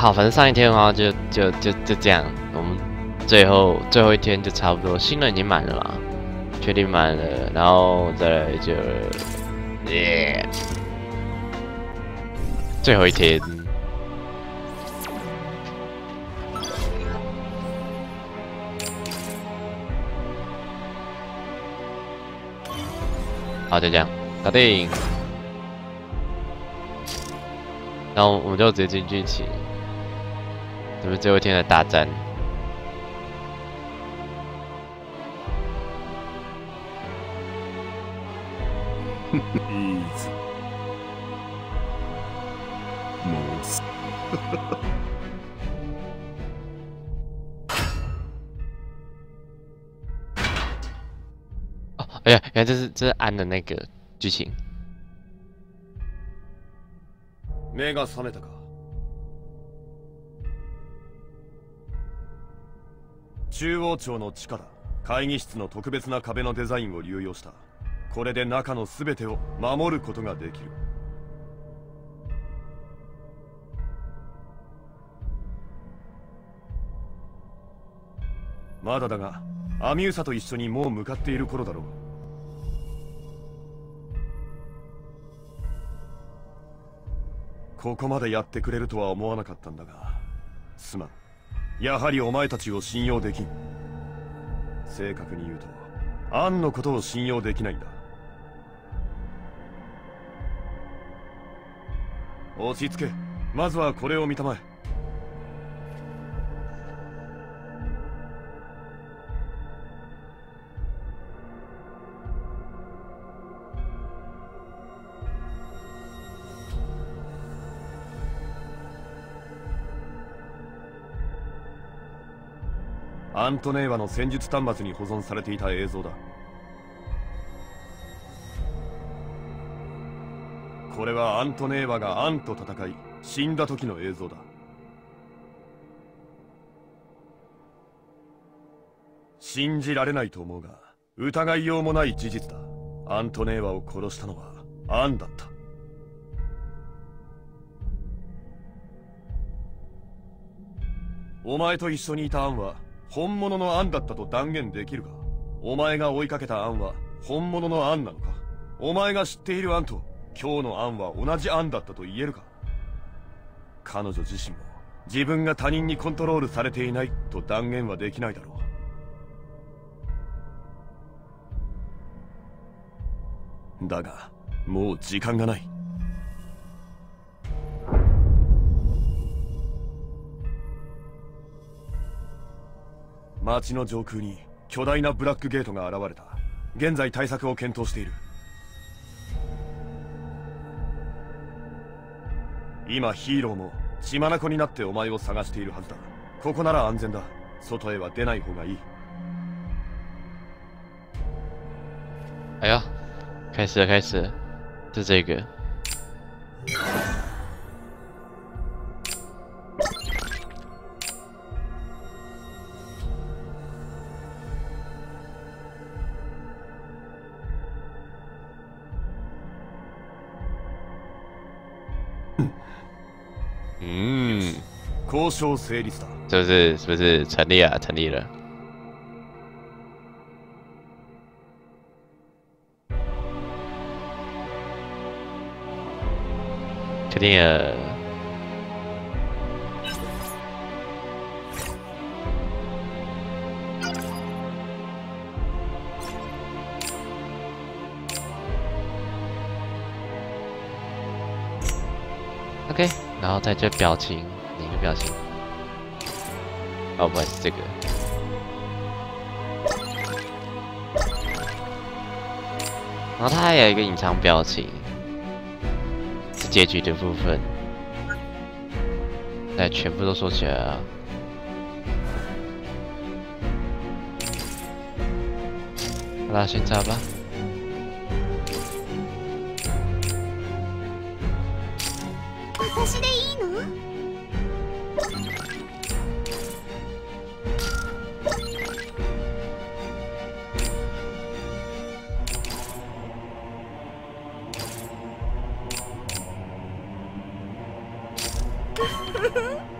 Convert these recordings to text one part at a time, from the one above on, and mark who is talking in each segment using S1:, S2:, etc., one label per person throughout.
S1: 好，反正上一天的话就就就就这样，我们最后最后一天就差不多，新人已经满了嘛，确定满了，然后再来就，耶，最后一天。好，就这样，搞定。然后我们就直接进剧情，这是最后一天的大战。
S2: Easy. もうす。
S1: 哦，哎呀，原来这是这是安的那个剧情。
S3: 目が覚めたか 中央庁の地下だ。会議室の特別な壁のデザインを流用した。これで中の全てを守ることができる。まだだがアミューサと一緒にもう向かっている頃だろう。ここまでやってくれるとは思わなかったんだが。すまん。やはりお前たちを信用できん。正確に言うとアンのことを信用できないんだ。落ち着け。まずはこれを見たまえ。アントネーワの戦術端末に保存されていた映像だ。これはアントネーワがアンと戦い死んだ時の映像だ。信じられないと思うが疑いようもない事実だ。アントネーワを殺したのはアンだった。お前と一緒にいたアンは本物のアンだったと断言できるか？お前が追いかけたアンは本物のアンなのか？お前が知っているアンと今日のアンは同じアンだったと言えるか？彼女自身も自分が他人にコントロールされていないと断言はできないだろう。だがもう時間がない。街の上空に巨大なブラックゲートが現れた。現在対策を検討している。今ヒーローも血眼になってお前を探しているはずだ。ここなら安全だ。外へは出ない方がいい。
S1: 哎呀，开始了，开始了，就这个。嗯，是不是是不是成立了？成立了。确定了。OK，然后在这表情，哪个表情？哦，不是这个。然后它还有一个隐藏表情，是结局的部分。来，全部都收起来啊！好啦，先走吧。
S4: 私でいいの？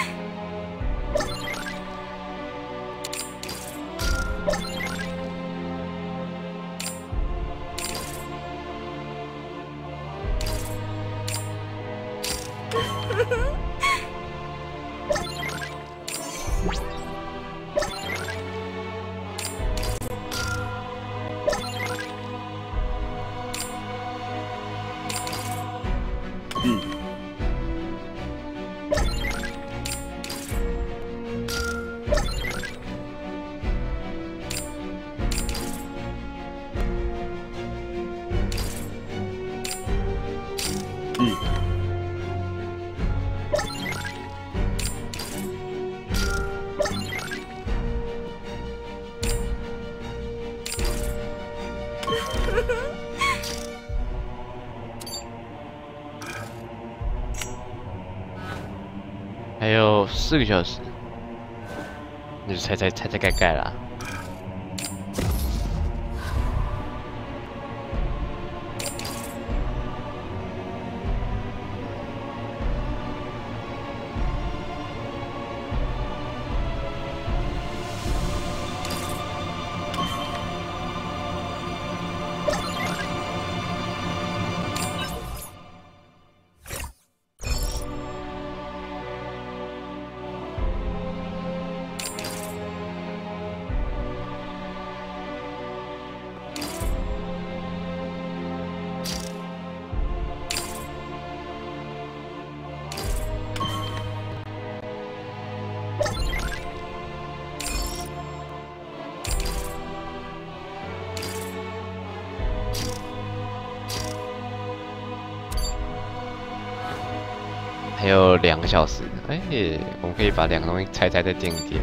S1: 四个小时，那就猜猜猜猜盖盖了。还有两个小时，哎、我们可以把两个东西拆拆再垫一点。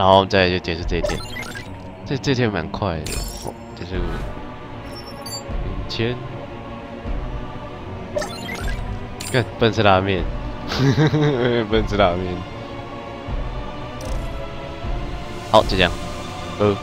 S1: 然后再就结束这一天，这这天蛮快的，哦，结束五千，看不能吃拉面，不能吃拉面，好，就这样，呃。